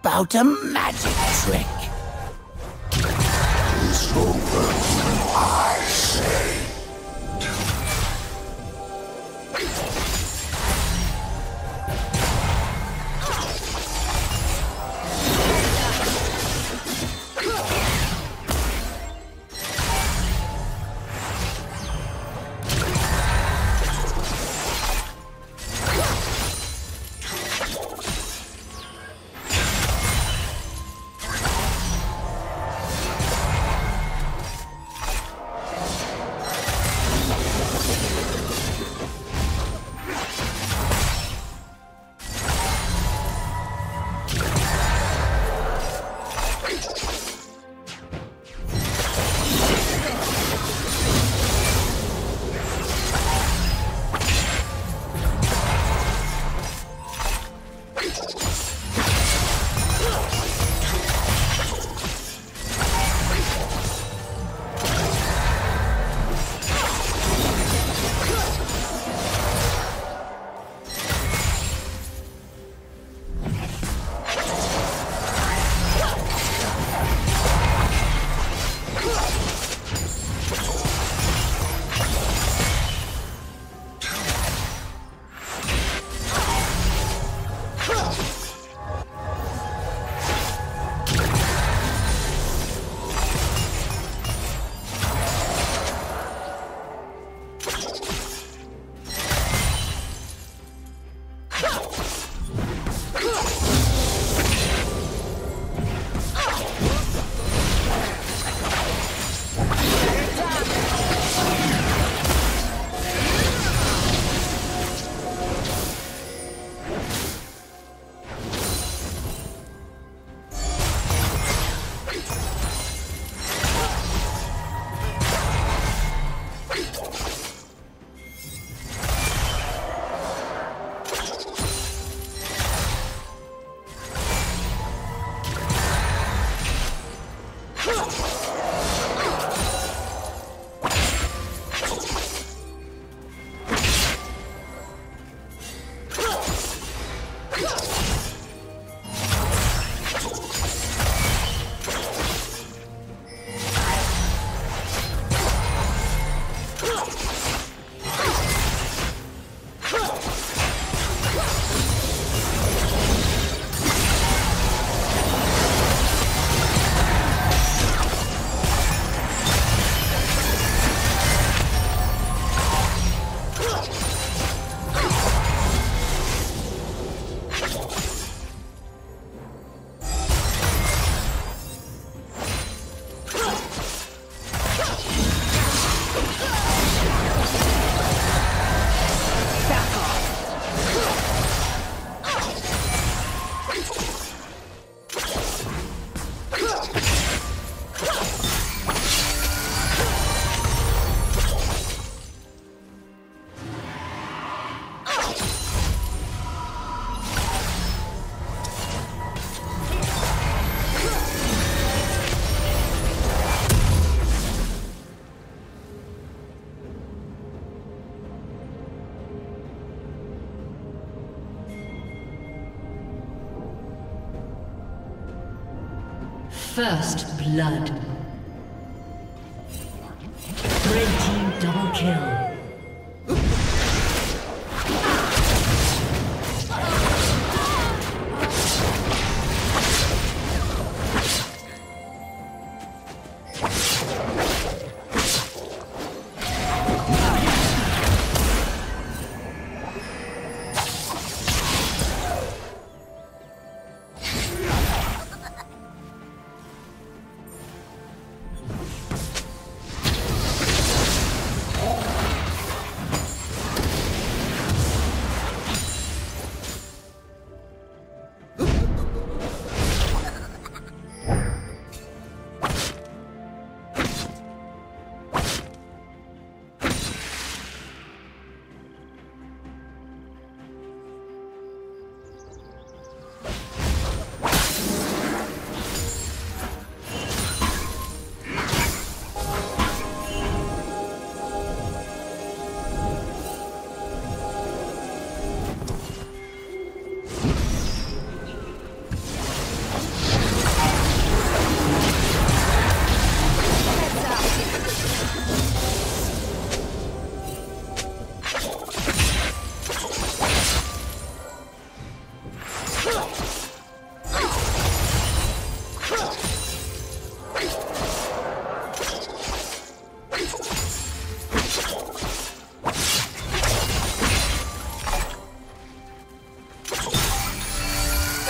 about a magic trick? It's over blood.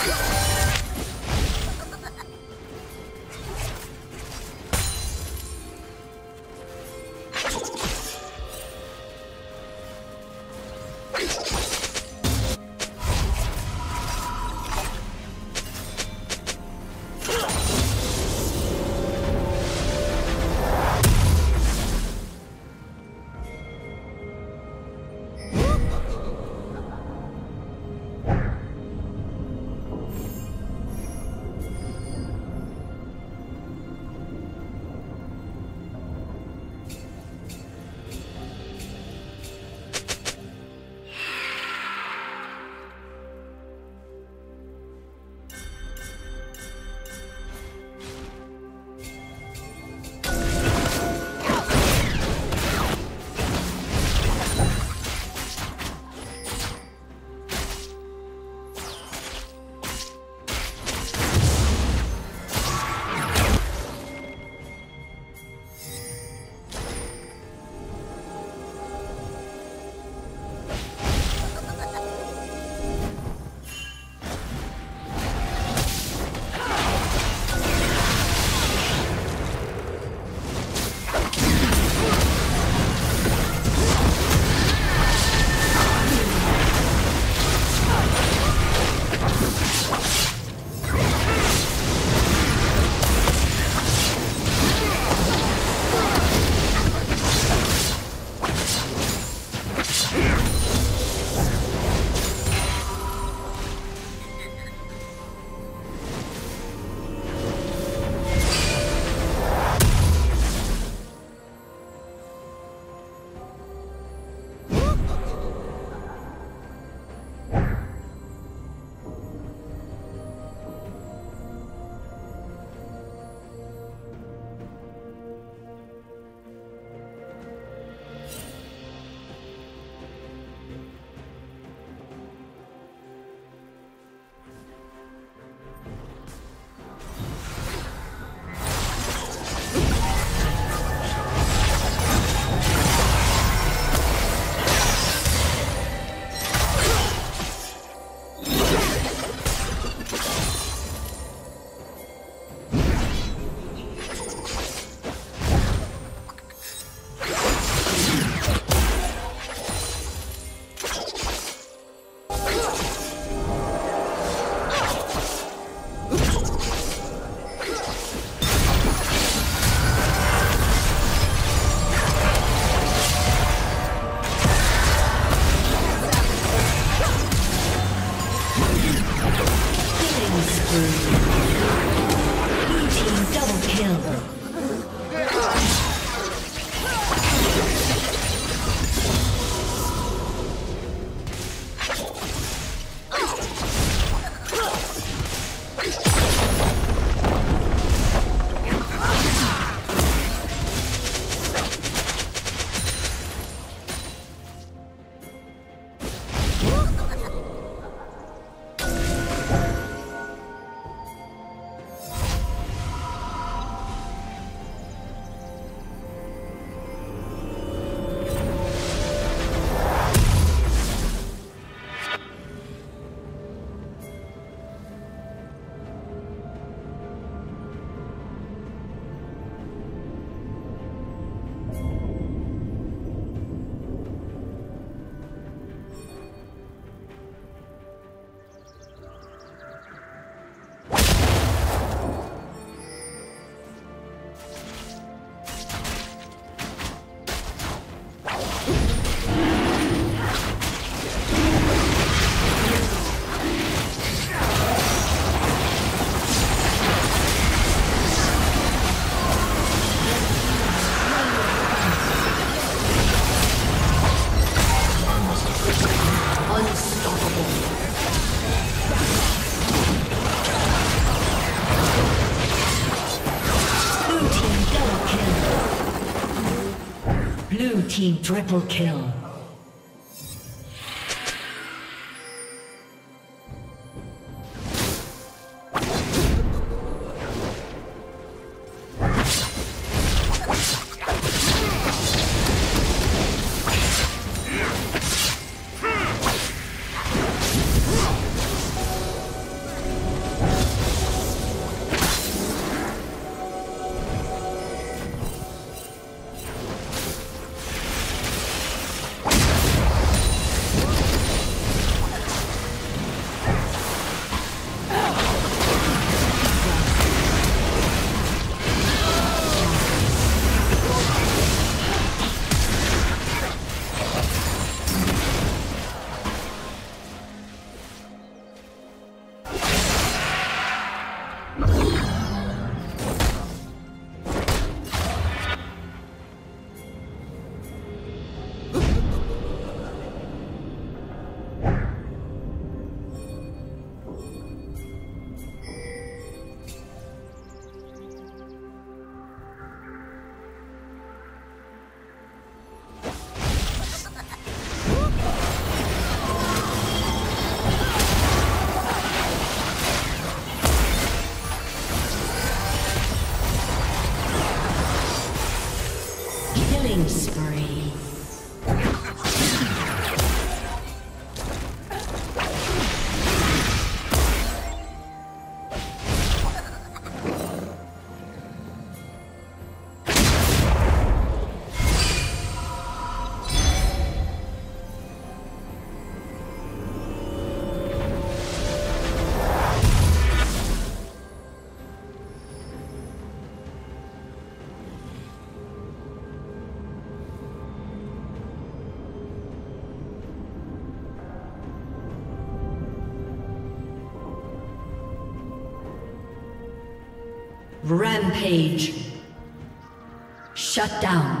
Go! Team triple kill. Rampage. Shut down.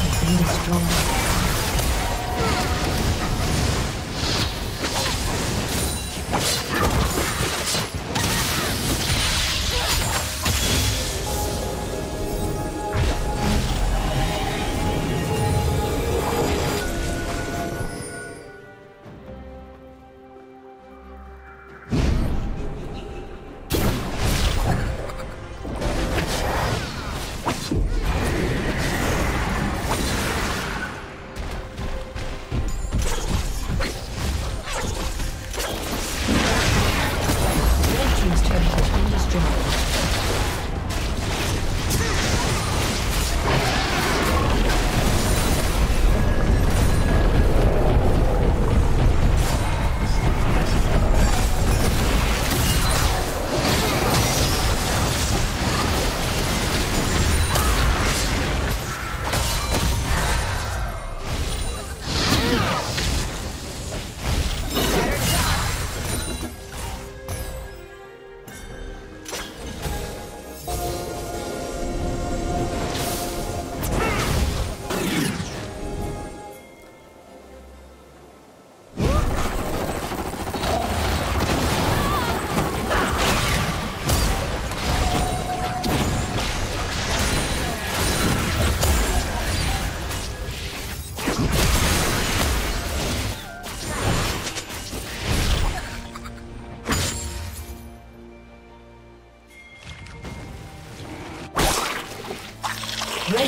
has been destroyed.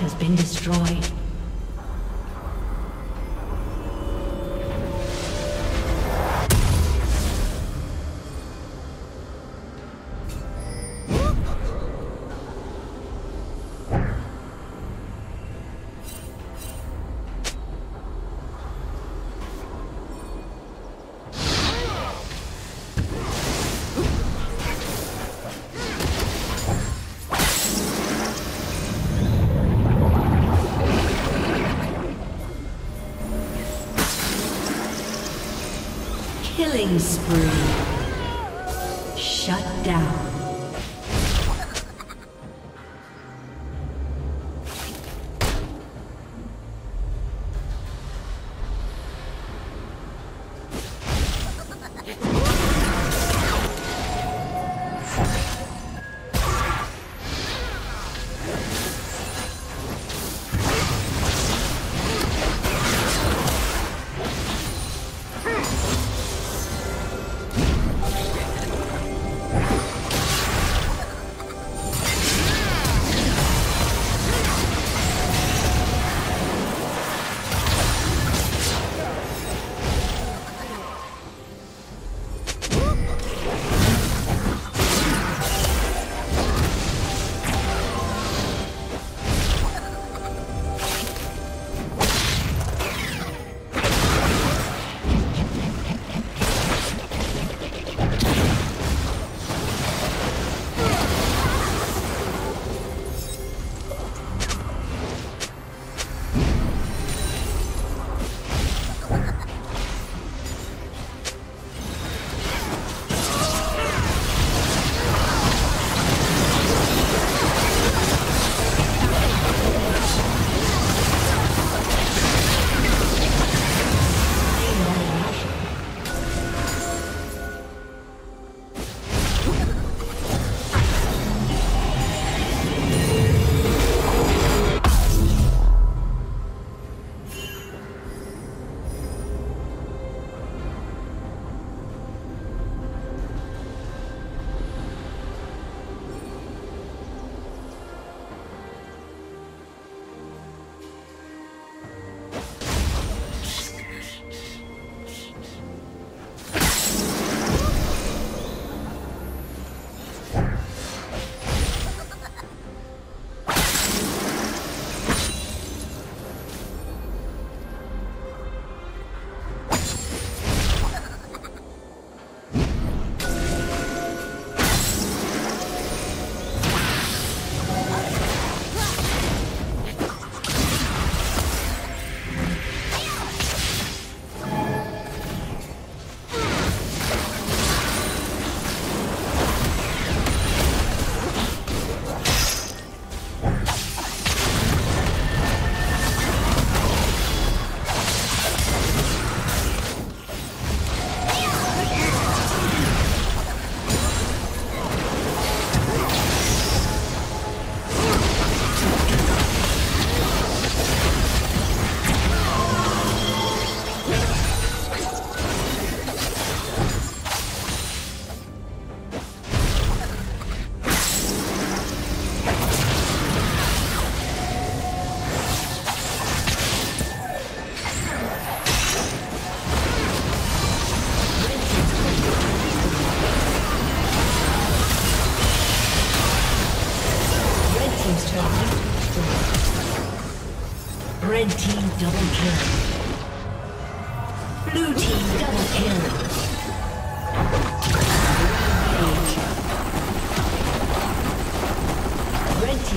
has been destroyed. Killing spree.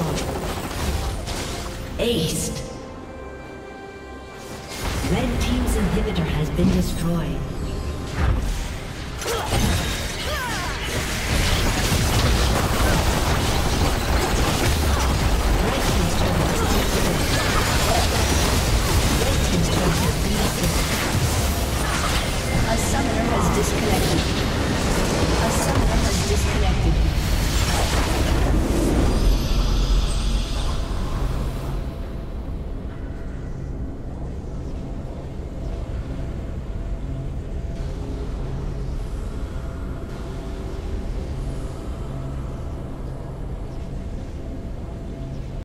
Destroyed. Aced. Red Team's inhibitor has been destroyed.